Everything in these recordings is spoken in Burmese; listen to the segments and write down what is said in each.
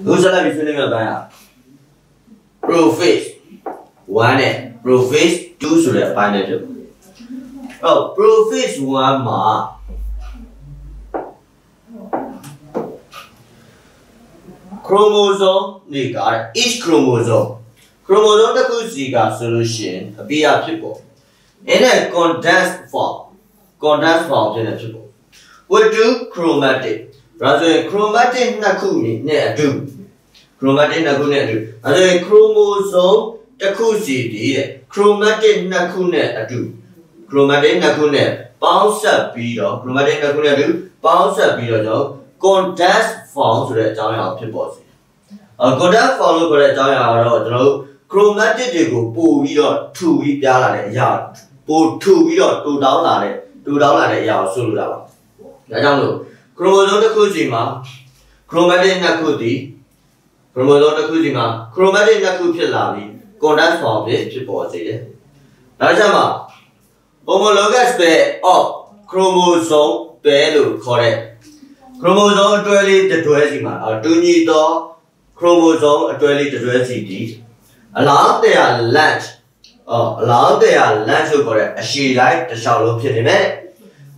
အခုဆက်လက်ပြီးဆွေးနွေးမယ့်ပိုင်းက prophase 1နဲ့ prophase 2ဆိုတဲ့အပိုင်းနဲ့ဖြစ်ပါအဲ့တော့ prophase 1မှာ chromosome တွေက each chromosome chromosome တစ်ခုစီကဆိုလို့ရှိရင်အပြည့်အဖြစ်ပေါ့အဲ့ဒါ condensed form condensed form ဖြစ်နေဖြစ်ပေါ့ with two chromatic ဒါဆိုရင် chromatic နှစ်ခုနဲ့အတူ chromatic နှစ်ခုနဲ့အတူဒါဆိုရင် chromosome တစ်ခုစီတည်းတဲ့ chromatic နှစ်ခုနဲ့အတူ chromatic နှစ်ခုနဲ့ပေါင်းဆက်ပြီးတော့ chromatic နှစ်ခုနဲ့အတူပေါင်းဆက်ပြီးတော့ကျွန်တော် condensed form ဆိုတဲ့အကြောင်းအရာဖြစ်ပေါ်စေတယ်။အဲ condensed form လို့ခေါ်တဲ့အကြောင်းအရာကတော့ကျွန်တော်တို့ chromatic တွေကိုပို့ပြီးတော့ထူပြီးပြားလာတဲ့အရာပို့ထူပြီးတော့တူတောင်းလာတဲ့တူတောင်းလာတဲ့အရာကိုဆိုလိုတာပါ။ဒါကြောင့်မို့ chromosome တစ်ခုစီမှာ chromatic နှစ်ခုတည် chromosome တစ်ခုစီမှာ chromatic နှစ်ခုဖြစ်လာပြီး condensed form ဖြစ်ပေါ်စေတယ်။ဒါကြောင့်မှ homologous pair of chromosome pair လို့ခေါ်တဲ့ chromosome အတွဲလေးတစ်တွဲစီမှာတူညီသော chromosome အတွဲလေးတစ်တွဲစီတည်အလားတရား length အော်အလားတရား length ဆိုခေါ်တဲ့အရှည်လိုက်တစ်လျှောက်လုံးဖြစ်နေမယ်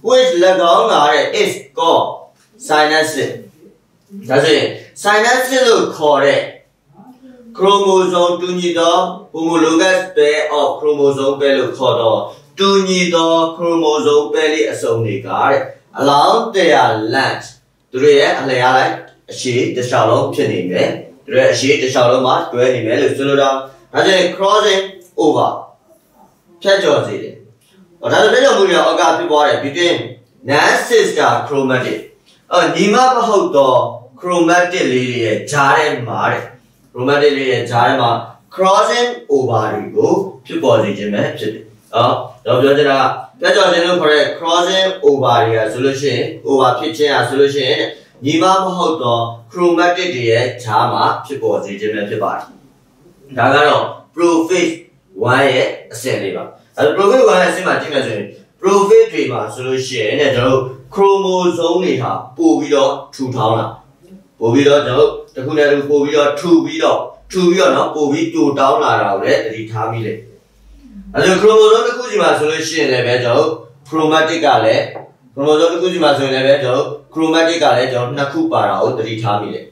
which ၎င်းလာတဲ့ is called synapse ဒါဆိုရင် synapse လို့ခေါ်တဲ့ chromosome တူညီသော homologous pair of chromosome pair လို့ခေါ်တော့တူညီသော chromosome pair လေးအစုံတွေကတဲ့အလောင်းတရား length သူတို့ရဲ့အလျားလိုက်အရှည်တစ်လျှောက်လုံးဖြစ်နေမယ်သူတို့ရဲ့အရှည်တစ်လျှောက်လုံးမှာတွဲနေမယ်လို့ဆိုလိုတာဒါကြောင့် crossing over ဖြတ်ကျော်စေတယ်။ဒါဆိုဖြတ်ကျော်မှုတွေအကဖြစ်သွားတယ် between non sister chromatic အော်ညီမမဟုတ်တော့ chromatic လေးတွေရဲ့ဂျားထဲမှာတဲ့ chromatic လေးရဲ့ဂျားထဲမှာ crossing over တွေကိုဖြစ်ပေါ်စေခြင်းပဲဖြစ်တယ်။အော်တော့ပြောချင်တာကဖြတ်ကျော်ခြင်းလို့ခေါ်တဲ့ crossing over တွေကဆိုလို့ရှိရင် over ဖြစ်ခြင်းอ่ะဆိုလို့ရှိရင်ညီမမဟုတ်တော့ chromatic တွေရဲ့ဂျားမှာဖြစ်ပေါ်စေခြင်းပဲဖြစ်ပါတယ်။ဒါကတော့ prophase 1ရဲ့အဆင့်လေးပါအဲ prophase 1ရဲ့အဆင့်မှာကြည့်မယ်ဆိုရင် prophase တွေမှာဆိုလို့ရှိရင်တဲ့ကျွန်တော်တို့ chromosome တွေဟာပို့ပြီးတော့ထူထောင်းလာပို့ပြီးတော့ကျွန်တော်တို့တစ်ခုနဲ့တစ်ခုပို့ပြီးတော့ထူပြီးတော့ထူပြီးတော့နော်ပို့ပြီးတူတောင်းလာတာကိုလည်းသတိထားမိလေအဲလို chromosome တစ်ခုစီမှာဆိုလို့ရှိရင်လည်းပဲကျွန်တော်တို့ chromatic ကလည်း chromosome တစ်ခုစီမှာဆိုရင်လည်းပဲကျွန်တော်တို့ chromatic ကလည်းကျွန်တော်နှစ်ခုပါတာကိုသတိထားမိလေ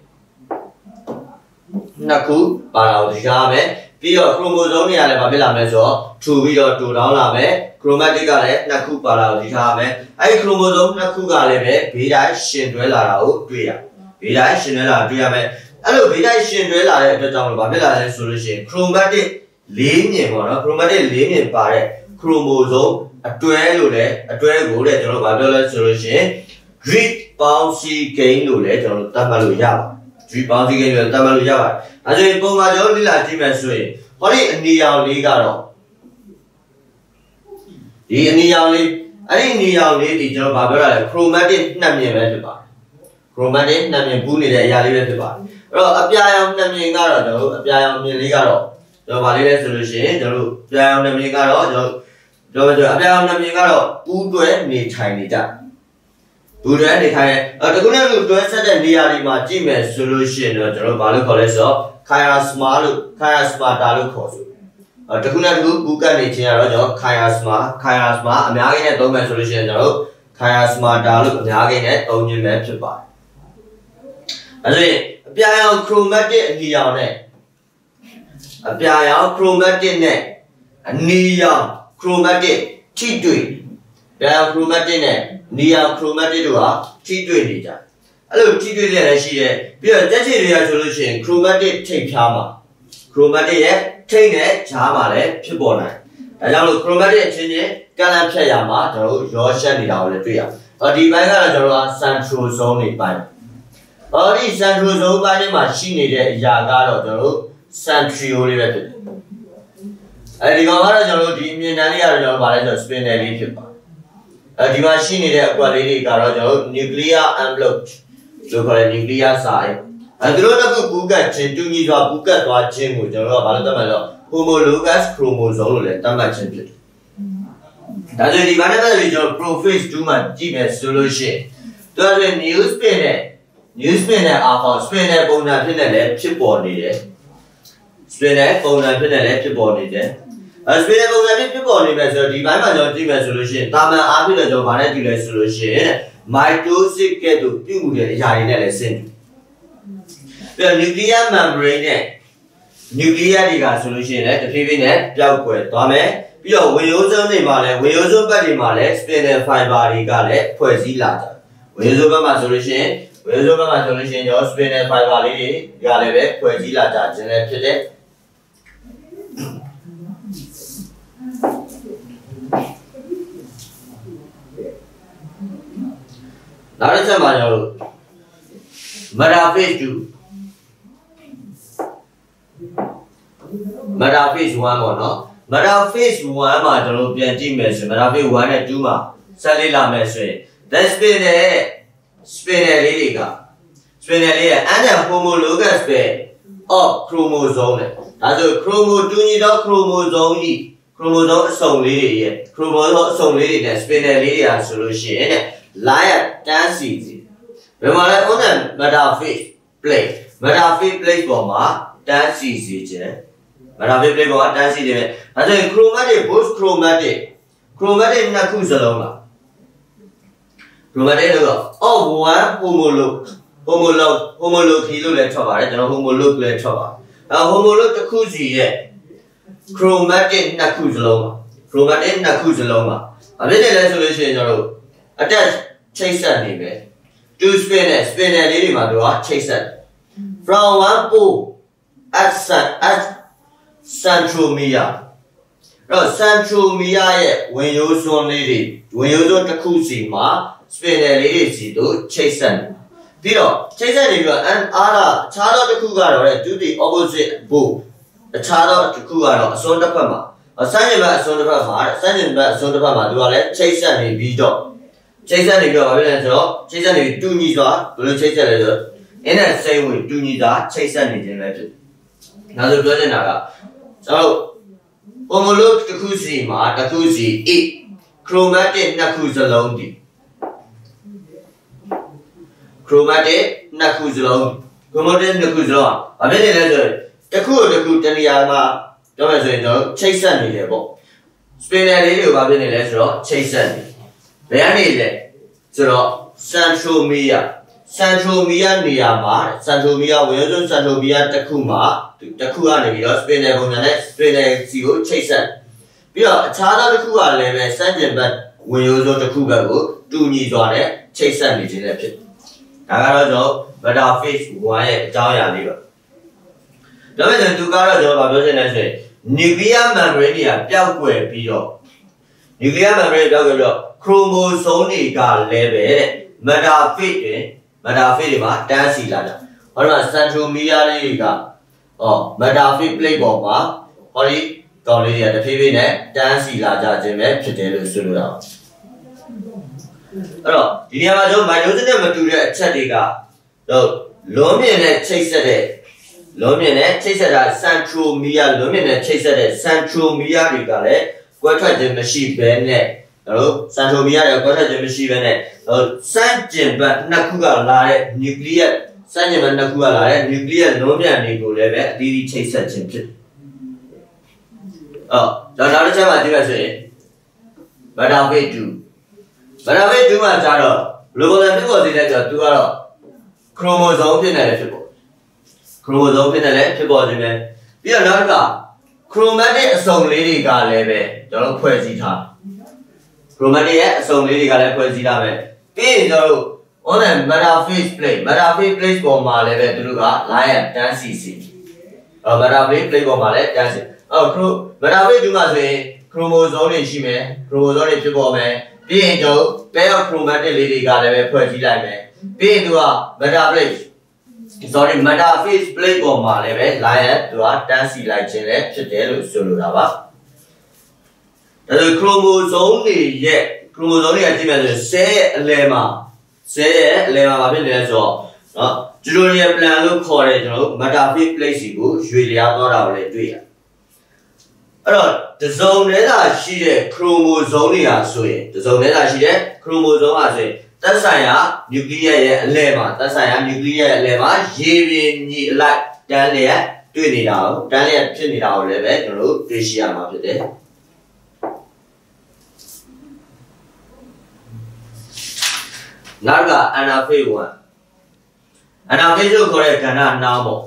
နှစ်ခုပါတာကိုသတိထားမယ် ပြီးတော့ chromosome တွေကလည်းဘာဖြစ်လာမလဲဆိုတော့ထူပြီးတော့တူတောင်းလာမယ် chromatic ကလည်းနှစ်ခုပါလာကိုဒီထားရမယ်အဲ့ဒီ chromosome နှစ်ခုကလည်းပဲဘေးတိုင်းရှင်တွဲလာတာကိုတွေ့ရဘေးတိုင်းရှင်တွဲလာတွေ့ရမယ်အဲ့လိုဘေးတိုင်းရှင်တွဲလာတဲ့အတွက်ကြောင့်ဘာဖြစ်လာလဲဆိုလို့ရှိရင် chromatic လေးမြင်ပေါ့နော် chromatic လေးမြင်ပါတဲ့ chromosome အတွဲလို့လည်းအတွဲကိုလည်းကျွန်တော်ဘာပြောလဲဆိုလို့ရှိရင် Greek boundary gain လို့လည်းကျွန်တော်တို့သတ်မှတ်လို့ရပါတယ် Greek boundary gain လို့သတ်မှတ်လို့ရပါတယ်အဲဆိုရင်ပုံမှန်ကျွန်တော်လေ့လာကြည့်မယ်ဆိုရင်ဟောဒီအနီရောင်လေးကတော့ဒီအနီရောင်လေးအဲ့ဒီအနီရောင်လေးဒီကျွန်တော်ဗာပြောတာလေ chromatic နှစ်မြင်ပဲဖြစ်ပါတယ် chromatic နှစ်မြင်ပူးနေတဲ့အရာလေးပဲဖြစ်ပါတယ်အဲ့တော့အပြာရောင်နှစ်မြင်ကတော့ကျွန်တော်တို့အပြာရောင်မြင်လေးကတော့ကျွန်တော်ဗာလေးလဲဆိုလို့ရှိရင်ကျွန်တော်တို့အပြာရောင်နှစ်မြင်ကတော့ကျွန်တော်တို့ပြောကြအပြာရောင်နှစ်မြင်ကတော့ပူးတွဲနေထိုင်နေကြ ဘူတွဲနေထိုင်ရဲ့အဲတခုနဲ့လူတွဲဆက်တဲ့နေရာတွေမှာကြည့်မယ်ဆိုလို့ရှိရင်တော့ကျွန်တော်ဘာလို့ခေါ်လဲဆိုတော့ chiasma လို့ chiasmata လို့ခေါ်ဆိုအဲတခုနဲ့တခုဘူကတ်နေခြင်းကတော့ကျွန်တော် chiasma chiasma အများကြီးနဲ့သုံးမယ်ဆိုလို့ရှိရင်ကျွန်တော် chiasmata လို့အများကြီးနဲ့သုံးခြင်းပဲဖြစ်ပါတယ်အဲဆိုရင်အပြာရောင် chromatic အနီရောင်နဲ့အပြာရောင် chromatic နဲ့အနီရောင် chromatic ထိတွေ့ ပြာရောင် chromatic နဲ့နီယာ chromatic တို့ဟာထိတွေ့နေကြအဲ့လိုထိတွေ့နေလည်းရှိရဲ့ပြီးတော့တက်ချီတွေကဆိုလို့ရှိရင် chromatic ထိပ်ဖြားမှာ chromatic ရဲ့ထိပ်နဲ့ဂျားမှာလည်းဖြစ်ပေါ်နိုင်ဒါကြောင့်လို့ chromatic အချင်းချင်းကန့်လန့်ဖြတ်ရမှာကျွန်တော်တို့ရောရှက်နေတာကိုလည်းတွေ့ရအောင်ဒီဘိုင်းကတော့ကျွန်တော်တို့က centrosome တွေပိုင်းဟောဒီ centrosome ပိုင်းထဲမှာရှိနေတဲ့အရာကတော့ကျွန်တော်တို့ centrio လေးပဲဖြစ်တယ်အဲဒီကောင်ကတော့ကျွန်တော်တို့ဒီအမြင်တန်းလေးကတော့ကျွန်တော်တို့ဗာလဲဆို spinal လေးဖြစ်ပါ အဲဒီမှာရှိနေတဲ့အကွက်လေးတွေကတော့ကျွန်တော်တို့ nuclear envelope လို့ခေါ်တဲ့ nuclear site အဲသူတို့တစ်ခုကူးကတ်ခြင်းတူညီစွာကူးကတ်သွားခြင်းကိုကျွန်တော်တို့ကဘာလို့သတ်မှတ်လဲ homologous chromosome လို့လည်းသတ်မှတ်ခြင်းဖြစ်တယ်။ဒါဆိုဒီဘာနဲ့ပတ်သက်ပြီးကျွန်တော် prophase 2မှာကြည့်မယ်ဆိုလို့ရှိရင်သူကဆို newspin နဲ့ new spin နဲ့ alpha spin နဲ့ပုံစံဖြစ်နေလည်းဖြစ်ပေါ်နေတယ် spin နဲ့ပုံစံဖြစ်နေလည်းဖြစ်ပေါ်နေတယ် အဲ spin နဲ့ပုံစံဖြစ်ဖြစ်ပေါ်နေမယ်ဆိုတော့ဒီဘက်မှာကျွန်တော်ကြည့်မယ်ဆိုလို့ရှိရင်တာမန်အားဖြင့်လည်းကျွန်တော်ဗာနဲ့ကြည့်လဲဆိုလို့ရှိရင် mitosis ကဲ့သို့ပြုမှုတဲ့အရာတွေနဲ့လည်းဆင်ပြီးတော့ nuclear membrane နဲ့ nuclear တွေကဆိုလို့ရှိရင်လည်းတဖြည်းဖြည်းနဲ့ပျောက်ကွယ်သွားမယ်ပြီးတော့ဝေရိုးစုံတွေမှာလည်းဝေရိုးစုံဘက်တွေမှာလည်း spinal fiber တွေကလည်းဖွဲ့စည်းလာတယ်ဝေရိုးစုံဘက်မှာဆိုလို့ရှိရင်ဝေရိုးစုံဘက်မှာဆိုလို့ရှိရင်ရော spinal fiber လေးတွေကလည်းပဲဖွဲ့စည်းလာကြခြင်းလည်းဖြစ်တဲ့ နောက်တစ်ချက်မှာကျွန်တော်တို့ metaphase 2 metaphase 1ပေါ့နော် metaphase 1မှာကျွန်တော်ပြန်ကြည့်မယ်ဆိုရင် metaphase 1နဲ့2မှာဆက်လေးလာမယ်ဆိုရင် the spin နဲ့ spinal လေးတွေက spinal လေးရဲ့ and homologous pair of chromosome နဲ့ဒါဆို chromo တူညီသော chromosome ကြီး chromosome အစုံလေးတွေရဲ့ chromosome အစုံလေးတွေနဲ့ spinal လေးတွေကဆိုလို့ရှိရင် တဲ့ line တန်းစီစီဘယ်မှာလဲ on the metaphase plate metaphase plate ပေါ်မှာတန်းစီစီခြင်း metaphase plate ပေါ်မှာတန်းစီခြင်းပဲဒါဆိုရင် chromatic both chromatic chromatic နှစ်ခုစလုံးလား chromatic လို့တော့ of one homolog homolog homology လို့လည်းထွက်ပါတယ်ကျွန်တော် homolog လည်းထွက်ပါတယ်အဲ homolog တစ်ခုစီရဲ့ chromatic နှစ်ခုစလုံးပါ chromatic နှစ်ခုစလုံးပါဘာဖြစ်တယ်လဲဆိုလို့ရှိရင်ကျွန်တော်တို့ attach ချိတ်ဆက်နေပဲ two spin နဲ့ spinner လေးတွေမှာတို့ကချိတ်ဆက် from one pole at sun at centromere အဲ့တော့ centromere ရဲ့ဝင်ရိုးစွန်းလေးတွေဝင်ရိုးစွန်းတစ်ခုစီမှာ spinner လေးတွေစီတို့ချိတ်ဆက်နေပြီးတော့ချိတ်ဆက်နေပြီးတော့ and အားကခြားတော့တစ်ခုကတော့လေ to the opposite pole အခြားတော့တစ်ခုကတော့အစွန်းတစ်ဖက်မှာဆန်းကျင်ဘက်အစွန်းတစ်ဖက်မှာဆန်းကျင်ဘက်အစွန်းတစ်ဖက်မှာသူကလည်းချိတ်ဆက်နေပြီးတော့ ချိတ်ဆက်နေပြီးတော့ဘာဖြစ်လဲဆိုတော့ချိတ်ဆက်နေပြီးတူညီစွာဘယ်လိုချိတ်ဆက်လဲဆိုတော့ in the same way တူညီစွာချိတ်ဆက်နေခြင်းပဲဖြစ်။ဒါဆိုပြောချင်တာကကျွန်တော် homolog တစ်ခုစီမှာတစ်ခုစီ A chromatic နှစ်ခုစလုံးဒီ chromatic နှစ်ခုစလုံး chromatic နှစ်ခုစလုံးဘာဖြစ်နေလဲဆိုတော့တစ်ခုတစ်ခုတနေရာမှာပြောမယ်ဆိုရင်တော့ချိတ်ဆက်နေတယ်ပေါ့ spinner လေးတွေကိုဘာဖြစ်နေလဲဆိုတော့ချိတ်ဆက်နေ ဘယ်ကနေလဲဆိုတော့ centromere centromere နေရာမှာ centromere ဝင်ရုံ centromere တစ်ခုမှာတစ်ခုကနေပြီးတော့ spinner ပုံစံနဲ့ spinner စီကိုချိတ်ဆက်ပြီးတော့အခြားသောတစ်ခုကလည်းပဲစန့်ကျင်ဘက်ဝင်ရိုးစိုးတစ်ခုဘက်ကိုတူညီစွာနဲ့ချိတ်ဆက်နေခြင်းလည်းဖြစ်ဒါကတော့ကျွန်တော် metaphase 1ရဲ့အကြောင်းအရာလေးပါဒါပေမဲ့သူကတော့ကျွန်တော်ဗာပြောချင်တယ်ဆိုရင် nuclear membrane တွေကပျောက်ကွယ်ပြီးတော့ nuclear membrane ပျောက်ကွယ်ပြီးတော့ chromosome တွေကလည်းပဲတဲ့ metaphase တွင် metaphase တွေမှာတန်းစီလာကြဟောဒီမှာ centromere လေးတွေကဟော metaphase plate ပေါ်မှာဟောဒီကောင်လေးတွေကတဖြည်းဖြည်းနဲ့တန်းစီလာကြခြင်းပဲဖြစ်တယ်လို့ဆိုလိုတာအဲ့တော့ဒီနေရာမှာကျွန်တော် mitosis နဲ့မတူတဲ့အချက်တွေကတော့လွန်မြင်တဲ့ချိတ်ဆက်တဲ့လွန်မြင်တဲ့ချိတ်ဆက်တာ centromere လွန်မြင်တဲ့ချိတ်ဆက်တဲ့ centromere တွေကလည်း ကွဲထွက်ခြင်းမရှိဘဲနဲ့တို့ centromere တွေကွဲထွက်ခြင်းမရှိဘဲနဲ့စန့်ကျင်ဘက်နှစ်ခုကလာတဲ့ nucleus စန့်ကျင်ဘက်နှစ်ခုကလာတဲ့ nucleus လွန်ပြန်တွေကိုလည်းပဲအသီးသီးချိတ်ဆက်ခြင်းဖြစ်အော်ဒါနောက်တစ်ချက်မှကြည့်ရဆိုရင် metaphase 2 metaphase 2မှာကျတော့ဘယ်လိုပုံစံဖြစ်ပေါ်စေလဲဆိုတော့သူကတော့ chromosome ဖြစ်နေတယ်ဖြစ်ပေါ် chromosome ဖြစ်နေတယ်ဖြစ်ပေါ်ခြင်းပဲပြီးတော့နောက်တစ်ခါ chromatic အစုံလေးတွေကလည်းပဲကျွန်တော်တို့ဖွဲ့စည်းထား chromatic ရဲ့အစုံလေးတွေကလည်းဖွဲ့စည်းထားပဲပြီးရင်ကျွန်တော်တို့ on the metaphase plate metaphase plate ပေါ်မှာလည်းပဲသူတို့က line တန်းစီစီအော် metaphase plate ပေါ်မှာလည်းတန်းစီအော် chro metaphase 2မှာဆိုရင် chromosome တွေရှိမယ် chromosome တွေဖြစ်ပေါ်မယ်ပြီးရင်ကျွန်တော် pair of chromatic လေးတွေကလည်းပဲဖွဲ့စည်းလိုက်မယ်ပြီးရင်သူက metaphase sorry metaphase plate ပေါ်မှာလည်းပဲ line သူကတန်းစီလိုက်ခြင်းလည်းဖြစ်တယ်လို့ဆိုလိုတာပါဒါဆို chromosome တွေရဲ့ chromosome တွေကကြည့်မယ်ဆိုရင် cell ရဲ့အလယ်မှာ cell ရဲ့အလယ်မှာဘာဖြစ်နေလဲဆိုတော့နော် Juronian plan လို့ခေါ်တဲ့ကျွန်တော်တို့ metaphase plate စီကိုရွေလျားသွားတာကိုလည်းတွေ့ရအဲ့တော့တစုံနဲ့သာရှိတဲ့ chromosome တွေဟာဆိုရင်တစုံနဲ့သာရှိတဲ့ chromosome ဟာဆိုရင်တ သက်ဆိုင်ရာနျူကလ িয়ার ရဲ့အလယ်မှာသက်ဆိုင်ရာနျူကလ িয়ার ရဲ့အလယ်မှာရေပြင်ညီအလိုက်တန်းလျက်တွေ့နေတာကိုတန်းလျက်ဖြစ်နေတာကိုလည်းပဲကျွန်တော်တို့တွေ့ရှိရမှာဖြစ်တယ်နောက်က anaphase 1 anaphase ကိုခေါ်တဲ့ကဏ္ဍနှောင်းပေါ့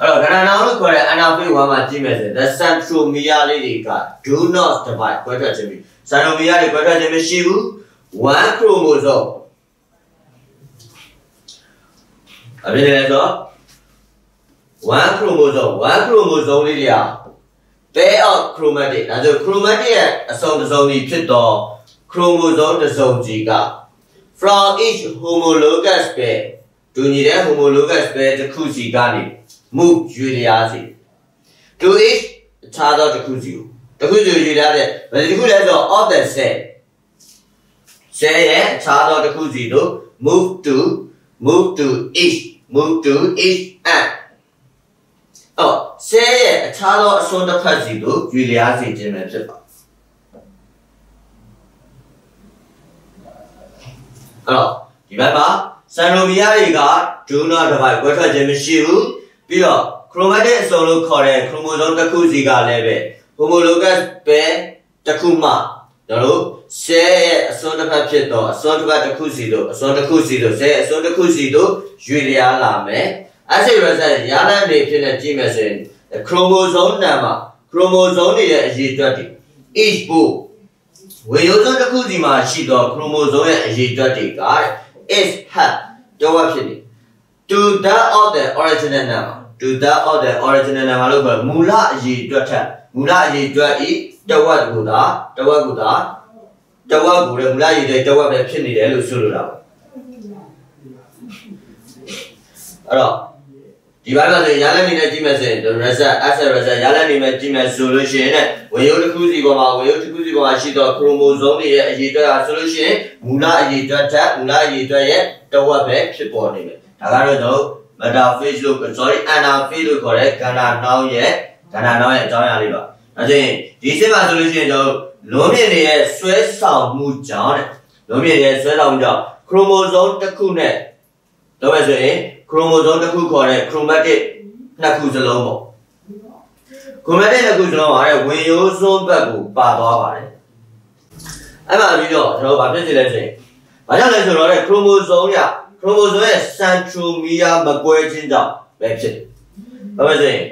အဲ့တော့ကဏ္ဍနှောင်းလို့ခေါ်တဲ့ anaphase 1မှာကြည့်မယ်ဆိုရင် the centromere လေးတွေက do not divide ကွဲထွက်ခြင်း မရှိ centromere တွေကွဲထွက်ခြင်းမရှိဘူး one chromosome အပြင်လည်းဆို1 chromosome 1 chromosome လေးတွေက pair of chromatic ဒါဆို chromatic ရဲ့အစုံတစ်စုံကြီးဖြစ်တော့ chromosome တစ်စုံကြီးက from each homologous pair တူညီတဲ့ homologous pair တစ်ခုစီကနေ move ရွေလျားစီ to each အခြားသောတစ်ခုစီကို တစ်ခုစီရွေလျားတဲ့ဘယ်တစ်ခုလဲဆိုတော့ of the cell cell ရဲ့အခြားသောတစ်ခုစီတို့ move to move to each move to each end အော်ဆဲရဲ့အခြားသောအစွန်းတစ်ဖက်စီသို့ရွေလျားစေခြင်းပဲဖြစ်ပါအဲ့တော့ဒီဘက်မှာဆန်နိုမီယာတွေက do not divide ကွဲထွက်ခြင်းမရှိဘူးပြီးတော့ chromatic အစုံလို့ခေါ်တဲ့ chromosome တစ်ခုစီကလည်းပဲ homologous ပဲတစ်ခုမှကျွန်တော်တို့ဆဲရဲ့အစွန်းတစ်ဖက်ဖြစ်တော့အစွန်းတစ်ဖက်တစ်ခုစီတို့အစွန်းတစ်ခုစီတို့ဆဲအစွန်းတစ်ခုစီတို့ရွေလျားလာမယ် acid reset ရလနေဖြစ်နေကြည့်မယ်ဆိုရင် chromosome number chromosome တွေရဲ့အရေးအတွက်တွေ each ကိုဝေရိုးစုတစ်ခုစီမှာရှိသော chromosome ရဲ့အရေးအတွက်တွေက is have တော့ဖြစ်နေ to that of the original number to that of the original number လို့ပြောမူလအရေးအတွက်ထက် မူလအရေးအတွက်ဤတဝက်ကိုသာတဝက်ကိုသာတဝက်ကိုလည်းမူလအရေးအတွက်တဝက်ပဲဖြစ်နေတယ်လို့ဆိုလိုတာပေါ့အဲ့တော့ဒီဘက်မှာဆိုရလက်နေနဲ့ကြည့်မယ်ဆိုရင် reset asset reset ရလက်နေနဲ့ကြည့်မယ်ဆိုလို့ရှိရင်တဲ့ဝင်ရိုးတစ်ခုစီပေါ်မှာဝင်ရိုးတစ်ခုစီပေါ်မှာရှိသော chromosome တွေရဲ့အရေးအတွက်ဟာဆိုလို့ရှိရင်မူလအရေးအတွက်ထက်မူလအရေးအတွက်ရဲ့တဝက်ပဲဖြစ်ပေါ်နေမယ်ဒါကတော့ metaphase လို့ sorry anaphase လို့ခေါ်တဲ့ကဏ္ဍနှောင်းရဲ့ ကဏ္ဍနှောင်းရဲ့အကြောင်းအရာလေးပါအဲဒါချင်းဒီစစ်မှာဆိုလို့ရှိရင်ကျွန်တော်လွန်မြင့်ရဲ့ဆွဲဆောင်မှုကြောင့်တဲ့လွန်မြင့်ရဲ့ဆွဲဆောင်မှုကြောင့် chromosome တစ်ခုနဲ့တော့ပဲဆိုရင် chromosome တစ်ခုခေါ်တဲ့ chromatic နှစ်ခုစလုံးပေါ့ chromatic နှစ်ခုစလုံးကလည်းဝင်ရိုးစွန်းဘက်ကိုပါသွားပါတယ်အဲ့မှာပြီးတော့ကျွန်တော်ဗာဖြစ်စီလဲဆိုရင်ဘာကြောင့်လဲဆိုတော့ chromosome ရ chromosome ရဲ့ centromere မကွဲခြင်းကြောင့်ပဲဖြစ်တယ်ဘာပဲဆိုရင်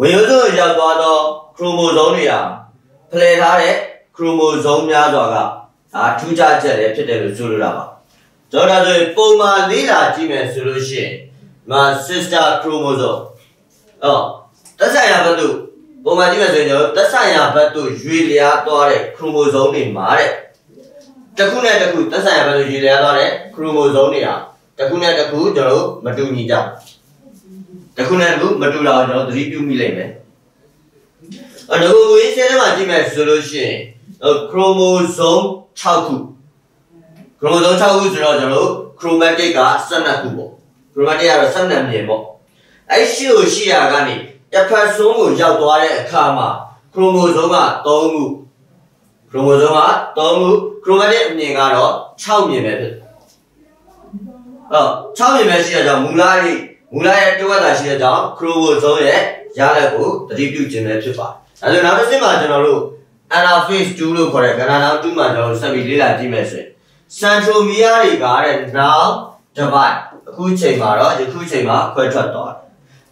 ဝင်ရိုးစွန်းရောက်သွားသော chromosome တွေဟာဖလှယ်ထားတဲ့ chromosome များစွာကဒါထူးခြားချက်လည်းဖြစ်တယ်လို့ဆိုလိုတာပါကျွန်တော်ဒါဆိုရင်ပုံမှန်လေးလာကြည့်မယ်ဆိုလို့ရှိရင်မ sister chromosome အော်သက်ဆိုင်ရာဘက်သို့ပုံမှန်ကြည့်မယ်ဆိုရင်ကျွန်တော်သက်ဆိုင်ရာဘက်သို့ရွေလျားသွားတဲ့ chromosome တွေမှာတဲ့တစ်ခုနဲ့တစ်ခုသက်ဆိုင်ရာဘက်သို့ရွေလျားသွားတဲ့ chromosome တွေဟာတစ်ခုနဲ့တစ်ခုကျွန်တော်မတူညီကြ တစ်ခုနဲ့တစ်ခုမတူတာကိုကျွန်တော်သတိပြုမိလိမ့်မယ်အဲ့တော့ဝေးဆဲထဲမှာကြည့်မယ်ဆိုလို့ရှိရင် chromosome 6ခု chromosome 6ခုဆိုတော့ကျွန်တော်တို့ chromatic က12ခုပေါ့ chromatic ကတော့12မြင်ပေါ့အဲ့ရှိကိုရှိရာကနေတစ်ဖက်ဆုံးကိုရောက်သွားတဲ့အခါမှာ chromosome က3ခု chromosome က3ခု chromatic အမြင်ကတော့6မြင်ပဲဖြစ်ဟုတ်6မြင်ပဲရှိတဲ့ကြောင့်မူလရဲ့ မူလရဲ့တဝက်သာရှိတဲ့ကြောင့် chromosome ရဲ့ရလက်ကိုသတိပြုခြင်းပဲဖြစ်ပါတယ်ဒါဆိုနောက်တစ်ဆင့်မှာကျွန်တော်တို့ anaphase 2လို့ခေါ်တဲ့ကဏ္ဍနောက်2မှာကျွန်တော်တို့ဆက်ပြီးလေ့လာကြည့်မယ်ဆိုရင် centromere တွေကတဲ့ now divide အခုချိန်မှာတော့ယခုချိန်မှာခွဲထွက်သွားတယ်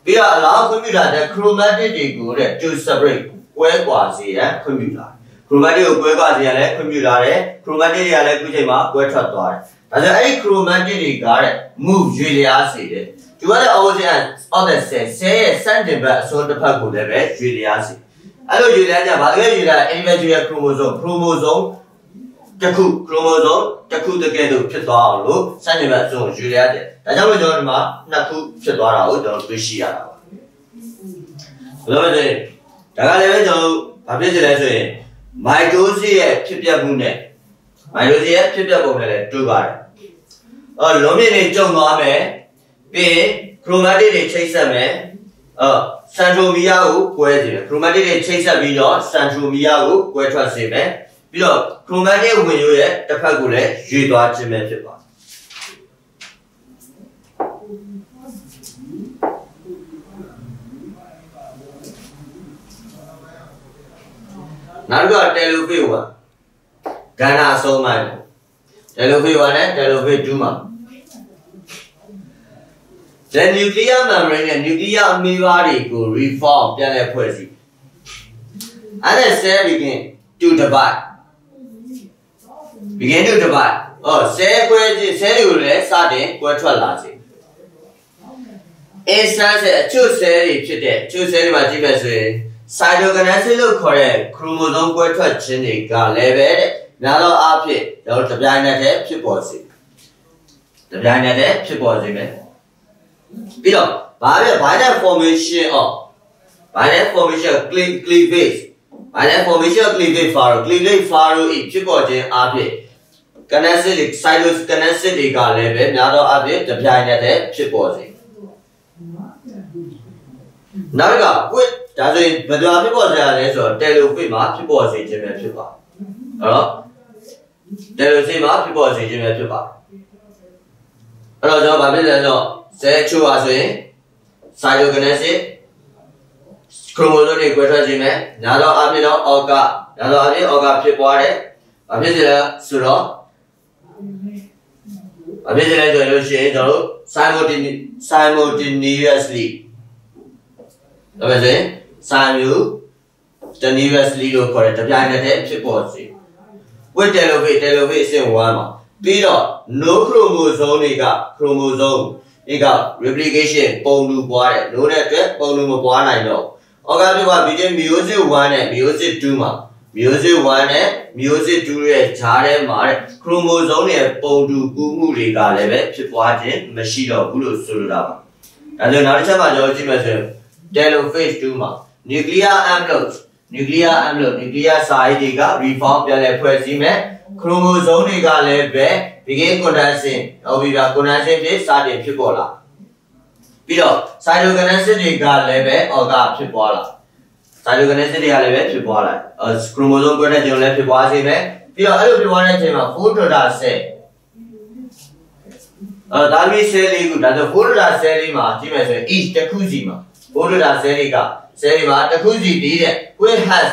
ပြီးတော့အလားခွင့်ပြုတာတဲ့ chromatic တွေကိုတဲ့ to separate ကွဲကွာစေရန်ခွင့်ပြုတာ chromatic ကိုကွဲကွာစေရန်လည်းခွင့်ပြုတာတဲ့ chromatic တွေကလည်းအခုချိန်မှာကွဲထွက်သွားတယ်ဒါကြောင့်အဲ့ဒီ chromatic တွေကတဲ့ move ရွေလျားစေတယ် ဒီကလည်း opposite of the cell cell ရဲ့ center ဘက်အစွန်းတစ်ဖက်ကိုလည်းပဲရွေလျားစေအဲ့လိုရွေလျားကြဘာလဲရွေလျား individual chromosome chromosome တစ်ခု chromosome တစ်ခုတကယ်လို့ဖြစ်သွားအောင်လို့စတင်မဲ့အစုံယူရရတယ်။ဒါကြောင့်မို့ကျွန်တော်ဒီမှာနှစ်ခုဖြစ်သွားတာကိုကျွန်တော်တွေ့ရှိရတာပါ။ဘယ်လိုလဲ။ဒါကလည်းပဲကျွန်တော်ဘာဖြစ်စေလဲဆိုရင် mitosis ရဲ့ဖြစ်ပျက်မှုနဲ့ mitosis ရဲ့ဖြစ်ပျက်ပုံနဲ့လည်းတွေ့ပါတယ်။အော်လုံးမြင့်နေကြုံသွားမယ်။ ပြီးရင် chromatic တွေချိတ်ဆက်မယ်။အော် centromere ကိုကွဲစေတယ်။ chromatic တွေချိတ်ဆက်ပြီးတော့ centromere ကိုကွဲထွက်စေမယ်။ပြီးတော့ chromatic ဝင်ရိုးရဲ့တစ်ဖက်ကိုလည်းရွေသွားခြင်းပဲဖြစ်ပါတယ်နောက်တစ်ခုက telophase 1ကဏ္ဍအဆုံးပိုင်း telophase 1နဲ့ telophase 2မှာ the nuclear membrane နဲ့ nuclear amoeba တွေကို reform ပြန်လည်ဖွဲ့စည်း and the cell begin to divide begin to divide အော် cell ကွဲခြင်း cell တွေကိုလည်းစတင်ကွဲထွက်လာစေ instance အချို့ cell တွေဖြစ်တဲ့အချို့ cell တွေမှာကြည့်မယ်ဆိုရင် cytokinesis လို့ခေါ်တဲ့ chromosome ကွဲထွက်ခြင်းတွေကလည်းပဲတဲ့များသောအားဖြင့်ကျွန်တော်တပြိုင်နက်တည်းဖြစ်ပေါ်စေတပြိုင်နက်တည်းဖြစ်ပေါ်စေမယ် ပြီးတော့ဘာလဲ binary formation of binary formation cleavage binary formation cleavage faro cleavage faro ဤဖြစ်ပေါ်ခြင်းအားဖြင့် kinetic cytos kinetic တွေကလည်းပဲများသောအားဖြင့်တပြိုင်နက်တည်းဖြစ်ပေါ်စေနောက်က with ဒါဆိုရင်ဘယ်လိုဖြစ်ပေါ်စေရလဲဆိုတော့ telophase မှာဖြစ်ပေါ်စေခြင်းပဲဖြစ်ပါအဲ့တော့ telophase မှာဖြစ်ပေါ်စေခြင်းပဲဖြစ်ပါ အဲ့တော့ကျွန်တော်ဗာဖြစ်လဲဆိုတော့ဇဲချိုပါဆိုရင် cytokinesis chromosome တွေကွဲထွက်ခြင်းပဲညာတော့အဖြစ်တော့ orga ညာတော့အဖြစ် orga ဖြစ်ပွားတယ်ဘာဖြစ်စေလဲဆိုတော့ဘာဖြစ်စေလဲဆိုလို့ရှိရင်ကျွန်တော်တို့ simultaneously ဒါပဲဆိုရင် simultaneously လို့ခေါ်တဲ့တပြိုင်နက်တည်းဖြစ်ပေါ်စေ with telophase telophase အဆင့်1မှာ ပြီးတော့ no chromosome တွေက chromosome တွေက replication ပုံလူပွားတယ်လို့တဲ့အတွက်ပုံလူမပွားနိုင်တော့အောက်ကပြောက between meiosis 1နဲ့ meiosis 2မှာ meiosis 1နဲ့ meiosis 2ရဲ့ဂျားထဲမှာတဲ့ chromosome ရဲ့ပုံတူကူးမှုတွေကလည်းပဲဖြစ်ပွားခြင်းမရှိတော့ဘူးလို့ဆိုလိုတာပါဒါဆိုနောက်တစ်ချက်မှကျွန်တော်ကြည့်မယ်ဆိုရင် telophase 2မှာ nuclear amylose nuclear amylose nuclear site တွေက reform ပြန်လည်ဖွဲ့စည်းမယ် chromosome တွေကလည်းပဲ begin condensing ဟောပြီးပါ condensing ဖြစ်စတင်ဖြစ်ပေါ်လာပြီးတော့ cytokinesis တွေကလည်းပဲ orga ဖြစ်ပေါ်လာ cytokinesis တွေကလည်းပဲဖြစ်ပေါ်လာ chromosome ကွဲတဲ့ကြောင့်လည်းဖြစ်ပေါ်စေမယ်ပြီးတော့အဲ့လိုဖြစ်ပေါ်တဲ့အချိန်မှာ photoda cell အဲဒါမီ cell လေးခုဒါဆို photoda cell လေးမှာကြည့်မယ်ဆိုရင် each တစ်ခုစီမှာ photoda cell တွေက cell တွေမှာတစ်ခုစီတည်တဲ့ which has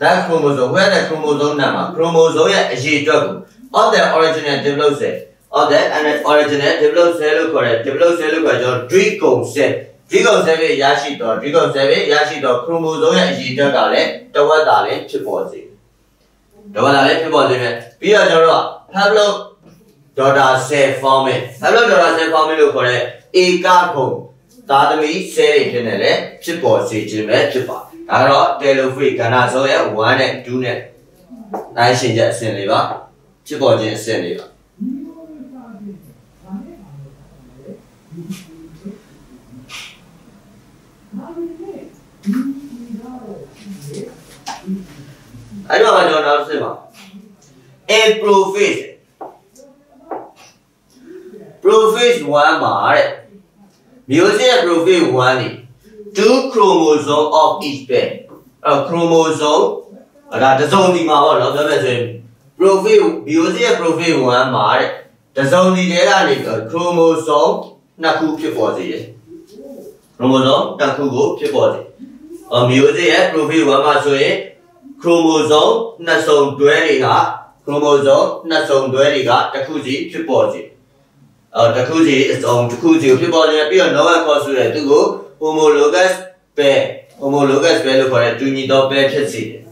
that chromosome where the chromosome number chromosome ရဲ့အရေးအတွက်ကို of the original developed cell of the and original developed cell လို့ခေါ်တဲ့ developed cell လို့ခေါ်ကြတော့ Dragon cell Dragon cell ရဲ့ရရှိတော့ Dragon cell ရဲ့ရရှိတော့ chromosome ရဲ့အရေးအတွက်ကလည်းတဝက်တာလည်းဖြစ်ပေါ်စေတဝက်တာလည်းဖြစ်ပေါ်စေမယ်ပြီးတော့ကျွန်တော်တို့ Pavlov daughter cell forming Pavlov daughter cell forming လို့ခေါ်တဲ့ဧကဂုံသားသမီး cell တွေဖြစ်နေလေဖြစ်ပေါ်စေခြင်းပဲဖြစ်ပါ ဒါတော့ telophase ကဏ္ဍဆုံးရဲ့1နဲ့2နဲ့နိုင်ရှင်ချက်အဆင့်လေးပါဖြစ်ပေါ်ခြင်းအဆင့်လေးပါအဲ့တော့ကျွန်တော်နောက်တစ်ဆင့်ပါ a prophase prophase 1မှာတဲ့မျိုးစေ့ prophase 1နေ 2 chromosome of each pair အဲ့ chromosome အဲ့ဒါတစ်စုံဒီမှာပေါ့နော်ပြောမယ်ဆိုရင် prophase မျိုးစေ့ prophase 1မှာတဲ့တစ်စုံဒီတဲကနေ chromosome နှစ်ခုဖြစ်ပေါ်စေတယ် chromosome တစ်ခုကိုဖြစ်ပေါ်စေအမျိုးစေ့ရဲ့ prophase 1မှာဆိုရင် chromosome နှစ်စုံတွဲတွေက chromosome နှစ်စုံတွဲတွေကတစ်ခုစီဖြစ်ပေါ်စေအော်တစ်ခုစီအစုံတစ်ခုစီကိုဖြစ်ပေါ်နေပြီးတော့ novel cause ဆိုတဲ့သူကို homologous pair homologous pair လို့ခေါ်တဲ့တူညီသော pair ဖြစ်စေတယ်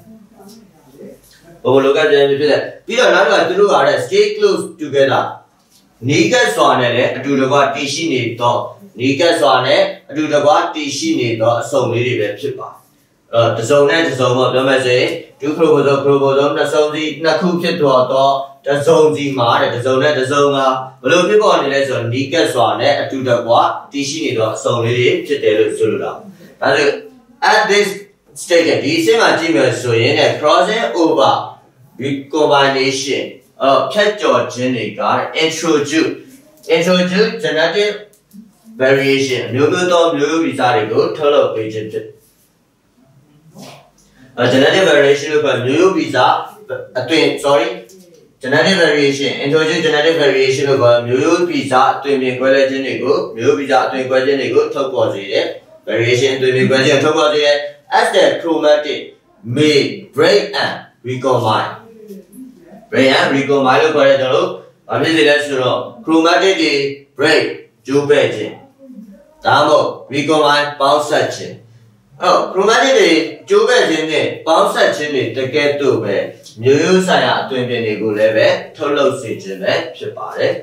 homologous pair ဖြစ်တဲ့ပြီးတော့နောက်ကသူတို့ကလည်း stay close together နီးကပ်စွာနဲ့လည်းအတူတကွတည်ရှိနေတော့နီးကပ်စွာနဲ့အတူတကွတည်ရှိနေတော့အစုံလေးတွေပဲဖြစ်ပါတယ်အဲတစုံနဲ့တစုံပေါ့ပြောမယ်ဆိုရင်ဒုခရိုမိုဆိုခရိုမိုဆိုနှစ်စုံစီနှစ်ခုဖြစ်တော့တော့ တစုံစီမှာတဲ့တစုံနဲ့တစုံကဘလို့ဖြစ်ပေါ်နေလဲဆိုတော့နီကက်စွာနဲ့အတူတကွတည်ရှိနေတော့အစုံလေးတွေဖြစ်တယ်လို့ဆိုလိုတာဒါဆို at this stage ဒီအဆင့်မှာကြည့်မယ်ဆိုရင် crossing over recombination အော်ဖြတ်ကျော်ခြင်းတွေက introduce introduce genetic variation မျိုးမျိုးသောမျိုးဗီဇတွေကိုထုတ်လုပ်ပေးခြင်းဖြစ် genetic variation လို့ပြောမျိုးရိုးဗီဇအသွင် sorry genetic variation endogenous genetic variation လို့ခေါ်မျိုးရိုးဗီဇအသွင်ပြင်ကွဲလွဲခြင်းတွေကိုမျိုးရိုးဗီဇအသွင်ကွဲခြင်းတွေကိုထုတ်ပေါ်စေတယ် variation အသွင်ပြင်ကွဲခြင်းထုတ်ပေါ်စေတယ် as the chromatic may break and recombine break and recombine လို့ခေါ်တဲ့ကျွန်တော်တို့ဘာဖြစ်စေလဲဆိုတော့ chromatic တွေ break ကျိုးပဲ့ခြင်းဒါမှမဟုတ် recombine ပေါင်းဆက်ခြင်းအဲ့တော့ chromatic တွေကျိုးပဲ့ခြင်းနဲ့ပေါင်းဆက်ခြင်းတွေတကယ်တော့ပဲ မျိုးရိုးဆိုင်ရာအသွင်ပြင်တွေကိုလည်းပဲထုတ်လုပ်စေခြင်းပဲဖြစ်ပါတယ်